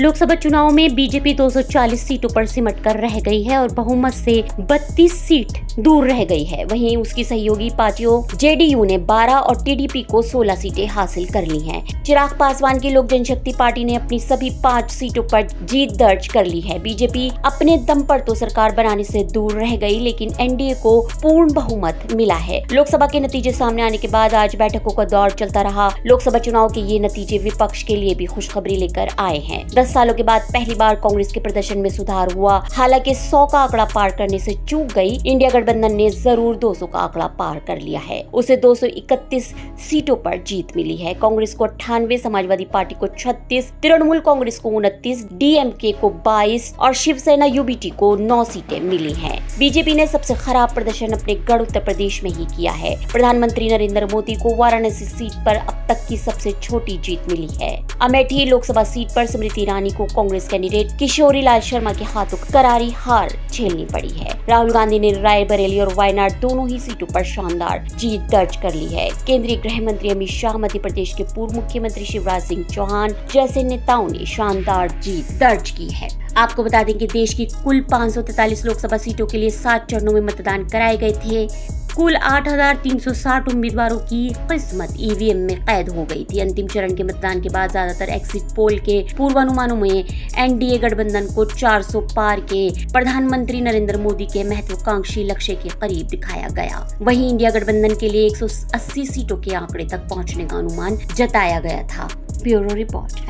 लोकसभा चुनाव में बीजेपी 240 सीटों पर सिमट कर रह गई है और बहुमत से 32 सीट दूर रह गई है। वहीं उसकी सहयोगी पार्टियों जेडीयू ने 12 और टीडीपी को 16 सीटें हासिल कर ली हैं। चिराग पासवान की लोक जनशक्ति पार्टी ने अपनी सभी पाँच सीटों पर जीत दर्ज कर ली है। बीजेपी अपने दम पर तो सरकार बनाने से दूर रह गई, लेकिन एनडीए को पूर्ण बहुमत मिला है। लोकसभा के नतीजे सामने आने के बाद आज बैठकों का दौर चलता रहा। लोकसभा चुनाव के ये नतीजे विपक्ष के लिए भी खुशखबरी लेकर आए हैं। दस सालों के बाद पहली बार कांग्रेस के प्रदर्शन में सुधार हुआ। हालाँकि सौ का आंकड़ा पार करने से चूक गई इंडिया गठबंधन ने ज़रूर 200 का आंकड़ा पार कर लिया है। उसे 231 सीटों पर जीत मिली है। कांग्रेस को अट्ठानवे समाजवादी पार्टी को 36, तृणमूल कांग्रेस को उनतीस डीएमके को 22 और शिवसेना यूबीटी को 9 सीटें मिली है। बीजेपी ने सबसे खराब प्रदर्शन अपने गढ़ उत्तर प्रदेश में ही किया है। प्रधानमंत्री नरेंद्र मोदी को वाराणसी सीट अब तक की सबसे छोटी जीत मिली है। अमेठी लोकसभा सीट पर स्मृति ईरानी को कांग्रेस कैंडिडेट किशोरी लाल शर्मा के हाथों करारी हार झेलनी पड़ी है। राहुल गांधी ने रायबरेली और वायनाड दोनों ही सीटों पर शानदार जीत दर्ज कर ली है। केंद्रीय गृह मंत्री अमित शाह, मध्य प्रदेश के पूर्व मुख्यमंत्री शिवराज सिंह चौहान जैसे नेताओं ने शानदार जीत दर्ज की है। आपको बता दें कि देश की कुल 543 लोकसभा सीटों के लिए सात चरणों में मतदान कराए गए थे। कुल 8,360 उम्मीदवारों की किस्मत ईवीएम में कैद हो गई थी। अंतिम चरण के मतदान के बाद ज़्यादातर एग्जिट पोल के पूर्वानुमानों में एनडीए गठबंधन को 400 पार के प्रधानमंत्री नरेंद्र मोदी के महत्वाकांक्षी लक्ष्य के करीब दिखाया गया। वहीं इंडिया गठबंधन के लिए 180 सीटों के आंकड़े तक पहुँचने का अनुमान जताया गया था। Bureau report.